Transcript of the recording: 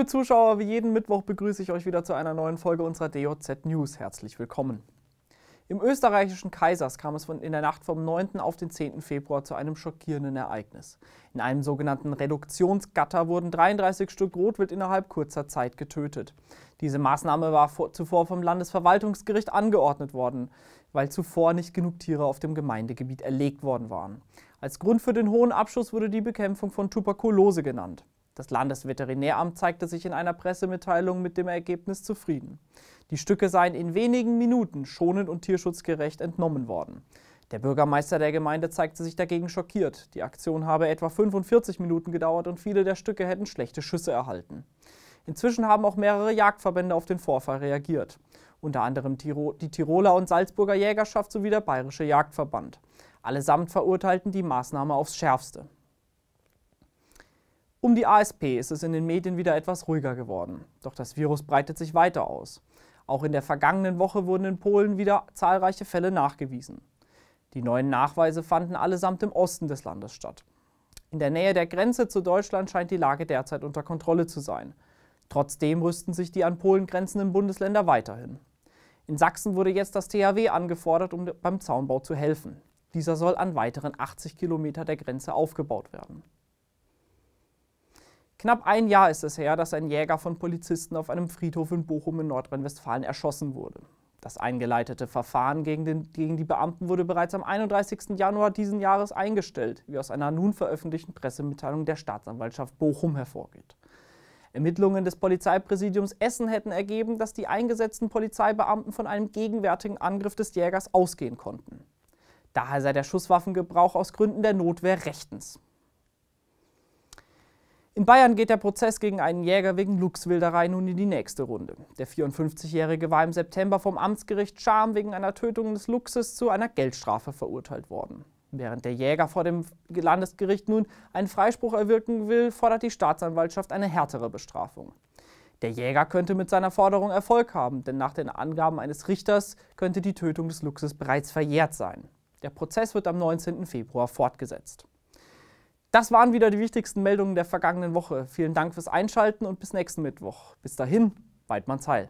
Liebe Zuschauer, wie jeden Mittwoch begrüße ich euch wieder zu einer neuen Folge unserer DJZ News. Herzlich willkommen. Im österreichischen Kaisers kam es in der Nacht vom 9. auf den 10. Februar zu einem schockierenden Ereignis. In einem sogenannten Reduktionsgatter wurden 33 Stück Rotwild innerhalb kurzer Zeit getötet. Diese Maßnahme war zuvor vom Landesverwaltungsgericht angeordnet worden, weil zuvor nicht genug Tiere auf dem Gemeindegebiet erlegt worden waren. Als Grund für den hohen Abschuss wurde die Bekämpfung von Tuberkulose genannt. Das Landesveterinäramt zeigte sich in einer Pressemitteilung mit dem Ergebnis zufrieden. Die Stücke seien in wenigen Minuten schonend und tierschutzgerecht entnommen worden. Der Bürgermeister der Gemeinde zeigte sich dagegen schockiert. Die Aktion habe etwa 45 Minuten gedauert und viele der Stücke hätten schlechte Schüsse erhalten. Inzwischen haben auch mehrere Jagdverbände auf den Vorfall reagiert. Unter anderem die Tiroler und Salzburger Jägerschaft sowie der Bayerische Jagdverband. Allesamt verurteilten die Maßnahme aufs Schärfste. Um die ASP ist es in den Medien wieder etwas ruhiger geworden. Doch das Virus breitet sich weiter aus. Auch in der vergangenen Woche wurden in Polen wieder zahlreiche Fälle nachgewiesen. Die neuen Nachweise fanden allesamt im Osten des Landes statt. In der Nähe der Grenze zu Deutschland scheint die Lage derzeit unter Kontrolle zu sein. Trotzdem rüsten sich die an Polen grenzenden Bundesländer weiterhin. In Sachsen wurde jetzt das THW angefordert, um beim Zaunbau zu helfen. Dieser soll an weiteren 80 Kilometer der Grenze aufgebaut werden. Knapp ein Jahr ist es her, dass ein Jäger von Polizisten auf einem Friedhof in Bochum in Nordrhein-Westfalen erschossen wurde. Das eingeleitete Verfahren gegen, den, gegen, die Beamten wurde bereits am 31. Januar diesen Jahres eingestellt, wie aus einer nun veröffentlichten Pressemitteilung der Staatsanwaltschaft Bochum hervorgeht. Ermittlungen des Polizeipräsidiums Essen hätten ergeben, dass die eingesetzten Polizeibeamten von einem gegenwärtigen Angriff des Jägers ausgehen konnten. Daher sei der Schusswaffengebrauch aus Gründen der Notwehr rechtens. In Bayern geht der Prozess gegen einen Jäger wegen Luchswilderei nun in die nächste Runde. Der 54-Jährige war im September vom Amtsgericht Scham wegen einer Tötung des Luchses zu einer Geldstrafe verurteilt worden. Während der Jäger vor dem Landesgericht nun einen Freispruch erwirken will, fordert die Staatsanwaltschaft eine härtere Bestrafung. Der Jäger könnte mit seiner Forderung Erfolg haben, denn nach den Angaben eines Richters könnte die Tötung des Luchses bereits verjährt sein. Der Prozess wird am 19. Februar fortgesetzt. Das waren wieder die wichtigsten Meldungen der vergangenen Woche. Vielen Dank fürs Einschalten und bis nächsten Mittwoch. Bis dahin, Weidmanns Heil.